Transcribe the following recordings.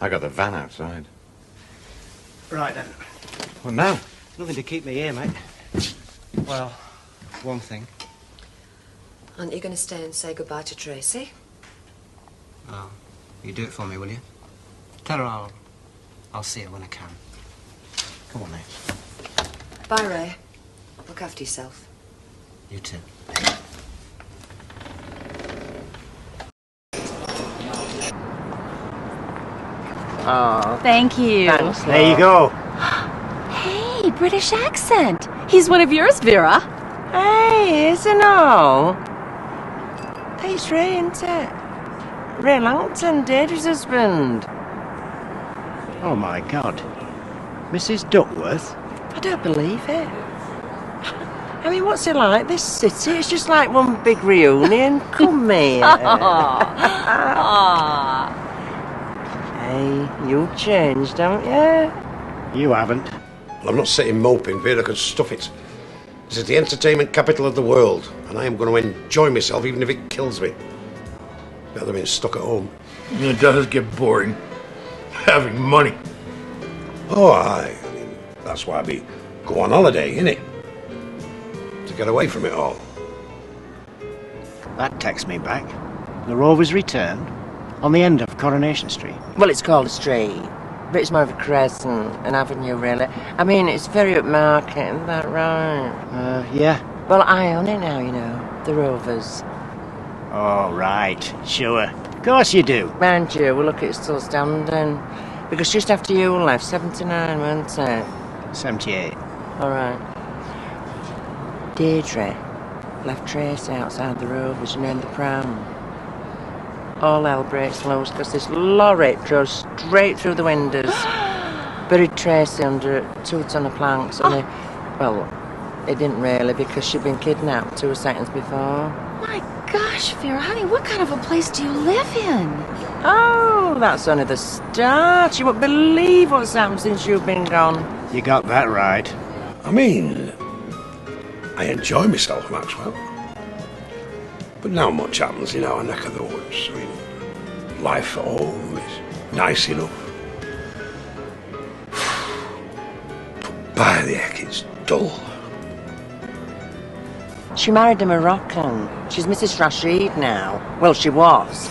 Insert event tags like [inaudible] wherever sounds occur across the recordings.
I got the van outside. Right then. What now? Nothing to keep me here, mate. Well, one thing. Aren't you going to stay and say goodbye to Tracy? Oh, you do it for me, will you? Tell her I'll, I'll see her when I can. Come on, mate. Bye, Ray. Look after yourself. You too. Oh, thank you. Thanks. There you go. [gasps] Hey, British accent. He's one of yours, Vera. Hey, isn't all? It's Ray, isn't it? Ray Langton, Deirdre's husband. Oh my God. Mrs. Duckworth? I don't believe it. I mean, what's it like, this city? It's just like one big reunion. [laughs] Come here. Aw. [laughs] hey, you've changed, haven't you? You haven't. Well, I'm not sitting moping. Vera can stuff it. This is the entertainment capital of the world, and I am going to enjoy myself even if it kills me. Better than being stuck at home. It does get boring. [laughs] Having money. Oh, aye. I mean, that's why we go on holiday, innit? To get away from it all. That takes me back. The Rovers return on the end of Coronation Street. Well, it's called a street, but it's more of a crescent, an avenue, really. I mean, it's very upmarket, isn't that right? Uh, yeah. Well, I own it now, you know. The Rovers. Oh, right. Sure. Of course you do. Mind you, well, look, it's still standing. Because just after you left, 79, weren't it? 78. All right. Deirdre left Tracy outside the Rovers, you know, in the pram. All hell breaks loose because this lorry drove straight through the windows. [gasps] Buried Tracy under it, two ton of planks, and they, well, it didn't really because she'd been kidnapped two seconds before. My gosh, Vera, honey, what kind of a place do you live in? Oh, that's only the start. You won't believe what's happened since you've been gone. You got that right. I mean, I enjoy myself, Maxwell. But now much happens in our neck of the woods. I mean, life at home is nice enough. But [sighs] by the heck, it's dull. She married a Moroccan. She's Mrs. Rachid now. Well, she was.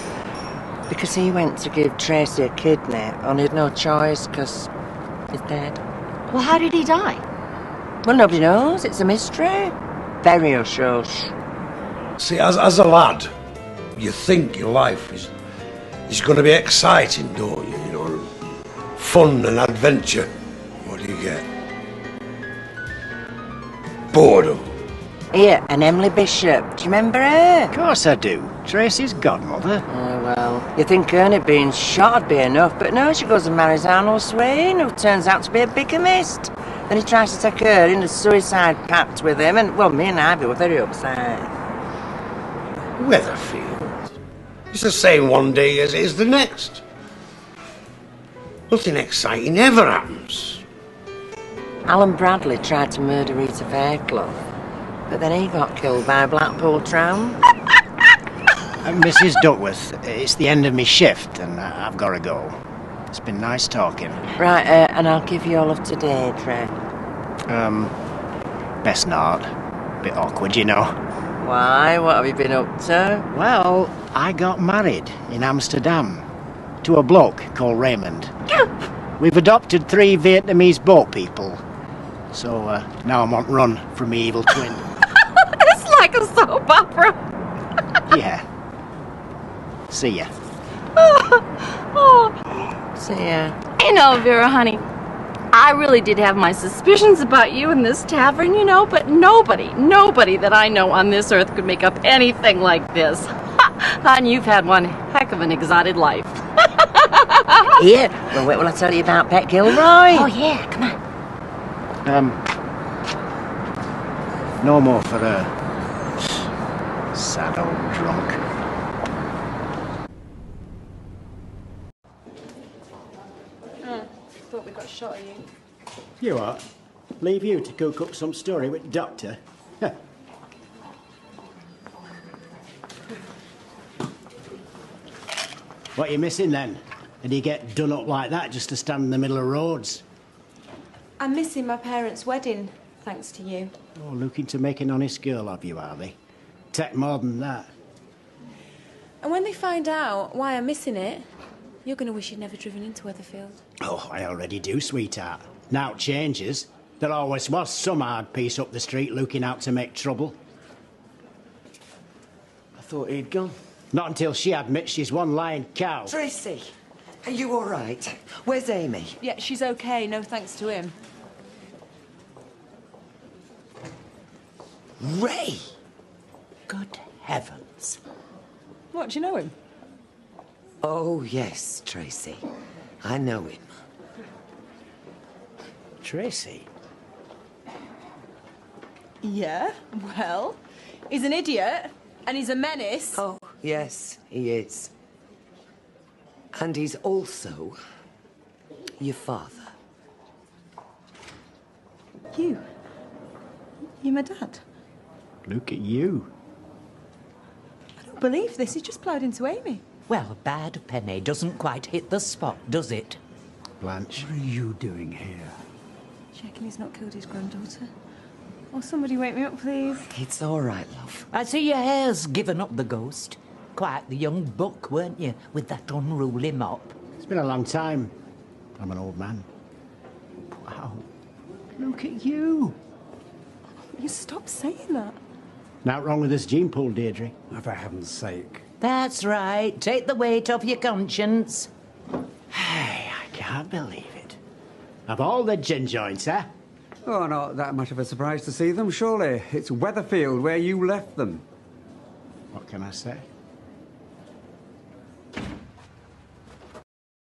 Because he went to give Tracy a kidney, and he'd no choice because he's dead. Well, how did he die? Well, nobody knows. It's a mystery. Very hush-hush. See, as, as a lad, you think your life is is going to be exciting, don't you? You know, fun and adventure. What do you get? Boredom. Here, and Emily Bishop. Do you remember her? Of course I do. Tracy's godmother. Oh, well, you think Ernie being shot would be enough, but no, she goes and marries Arnold Swain, who turns out to be a bigamist. Then he tries to take her in a suicide pact with him, and, well, me and Ivy were very upset. Weatherfield. It's the same one day as it is the next. Nothing exciting ever happens. Alan Bradley tried to murder Rita Fairclough, but then he got killed by a Blackpool tram. Uh, Mrs. Duckworth, it's the end of my shift and I- I've got to go. It's been nice talking. Right, uh, and I'll give you all of today, Trey. Um, best not. Bit awkward, you know. Why? What have you been up to? Well, I got married in Amsterdam to a bloke called Raymond. We've adopted three Vietnamese boat people. So uh, now I'm on run from my evil twin. [laughs] It's like a soap opera. [laughs] yeah. See ya. [laughs] Oh, See ya. you know, Vera, honey, I really did have my suspicions about you in this tavern, you know, but nobody, nobody that I know on this earth could make up anything like this. and you've had one heck of an exotic life. [laughs] yeah, well, wait will I tell you about Pat Gilroy? Oh, yeah, come on. Um, no more for her. Sad old drunk. Thought we got a shot of you. You what? Leave you to cook up some story with Doctor? [laughs] what are you missing then? And you get done up like that just to stand in the middle of roads. I'm missing my parents' wedding, thanks to you. Oh, looking to make an honest girl of you, are they? Take more than that. And when they find out why I'm missing it, you're going to wish you'd never driven into Weatherfield. Oh, I already do, sweetheart. Now it changes. There always was some hard piece up the street looking out to make trouble. I thought he'd gone. Not until she admits she's one lying cow. Tracy, are you all right? Where's Amy? Yeah, she's okay, no thanks to him. Ray! Good heavens. What, do you know him? Oh, yes, Tracy. I know him. Tracy? Yeah, well, he's an idiot, and he's a menace. Oh, yes, he is. And he's also your father. You? You're my dad? Look at you. I don't believe this. He just ploughed into Amy. Well, bad penny doesn't quite hit the spot, does it? Blanche. What are you doing here? Checking he's not killed his granddaughter. Oh, somebody wake me up, please. It's all right, love. I see your hair's given up the ghost. Quite the young buck, weren't you, with that unruly mop? It's been a long time. I'm an old man. Wow. Look at you. You stop saying that. Not wrong with this gene pool, Deirdre. Oh, for heaven's sake. That's right. Take the weight off your conscience. Hey, I can't believe it. Of all the gin joints, eh? Oh, not that much of a surprise to see them, surely. It's Weatherfield where you left them. What can I say?